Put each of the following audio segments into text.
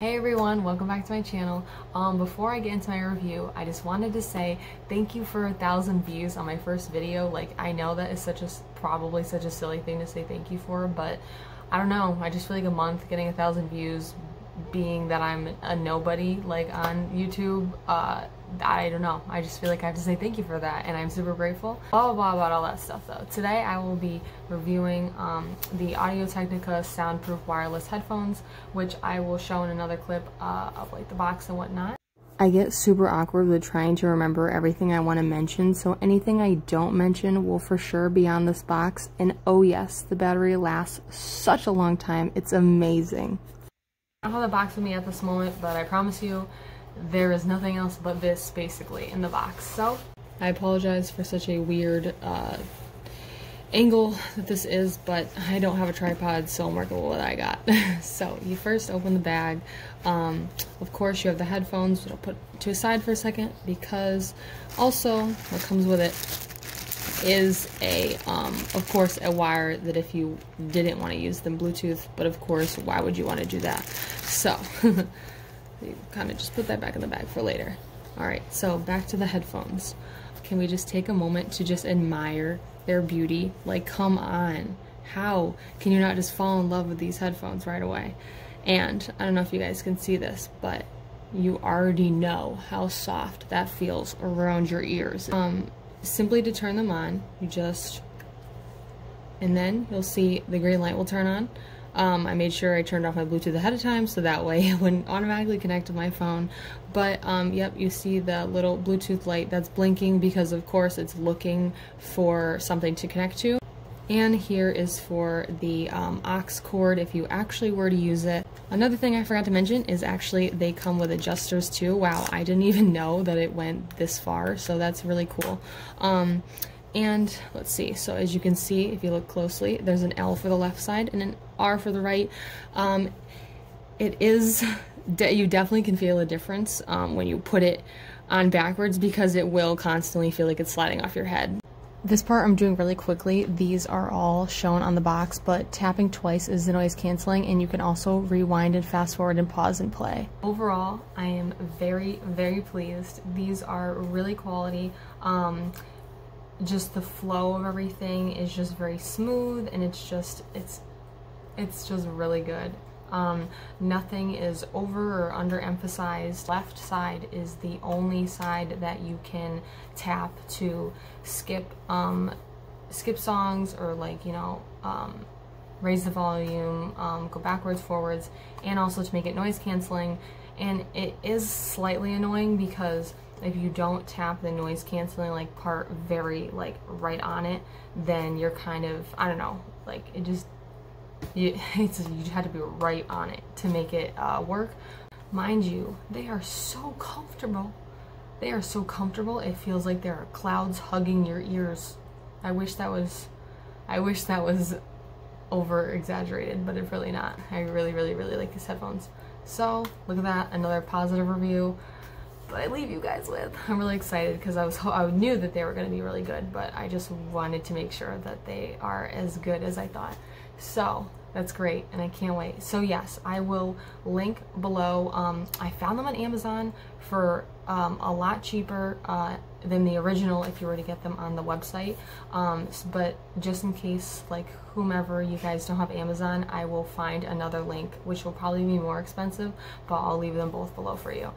Hey everyone, welcome back to my channel. Um, before I get into my review, I just wanted to say thank you for a thousand views on my first video. Like, I know that is such a, probably such a silly thing to say thank you for, but I don't know, I just feel like a month getting a thousand views, being that I'm a nobody, like, on YouTube, uh, I don't know. I just feel like I have to say thank you for that, and I'm super grateful. Blah, blah, blah about all that stuff, though. Today, I will be reviewing um, the Audio-Technica soundproof wireless headphones, which I will show in another clip uh, of, like, the box and whatnot. I get super awkward with trying to remember everything I want to mention, so anything I don't mention will for sure be on this box. And oh yes, the battery lasts such a long time. It's amazing. I don't have the box with me at this moment, but I promise you there is nothing else but this basically in the box. So I apologize for such a weird uh, angle that this is, but I don't have a tripod, so I'm working with what I got. so you first open the bag. Um, of course, you have the headphones, which I'll put to a side for a second because also what comes with it is a, um, of course, a wire that if you didn't want to use them Bluetooth, but of course, why would you want to do that? So kind of just put that back in the bag for later. All right, so back to the headphones. Can we just take a moment to just admire their beauty? Like, come on. How can you not just fall in love with these headphones right away? And I don't know if you guys can see this, but you already know how soft that feels around your ears. Um, simply to turn them on, you just, and then you'll see the green light will turn on. Um, I made sure I turned off my Bluetooth ahead of time so that way it wouldn't automatically connect to my phone. But um, yep, you see the little Bluetooth light that's blinking because of course it's looking for something to connect to. And here is for the um, aux cord if you actually were to use it. Another thing I forgot to mention is actually they come with adjusters too. Wow, I didn't even know that it went this far, so that's really cool. Um, and let's see, so as you can see, if you look closely, there's an L for the left side and an R for the right. Um, it is, de you definitely can feel a difference um, when you put it on backwards because it will constantly feel like it's sliding off your head. This part I'm doing really quickly. These are all shown on the box, but tapping twice is the noise canceling, and you can also rewind and fast forward and pause and play. Overall, I am very, very pleased. These are really quality. Um, just the flow of everything is just very smooth and it's just it's it's just really good um, nothing is over or underemphasized. Left side is the only side that you can tap to skip um, skip songs or like, you know, um, raise the volume, um, go backwards, forwards, and also to make it noise canceling. And it is slightly annoying because if you don't tap the noise canceling like part very like right on it then you're kind of I don't know like it just you it's you had to be right on it to make it uh, work. Mind you they are so comfortable. They are so comfortable it feels like there are clouds hugging your ears. I wish that was I wish that was over exaggerated but it's really not. I really really really like these headphones. So look at that another positive review but I leave you guys with. I'm really excited because I was I knew that they were going to be really good, but I just wanted to make sure that they are as good as I thought. So that's great, and I can't wait. So yes, I will link below. Um, I found them on Amazon for um, a lot cheaper uh, than the original if you were to get them on the website. Um, but just in case, like whomever you guys don't have Amazon, I will find another link, which will probably be more expensive, but I'll leave them both below for you.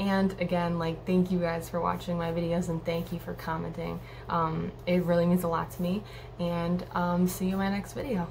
And again, like, thank you guys for watching my videos and thank you for commenting. Um, it really means a lot to me. And um, see you in my next video.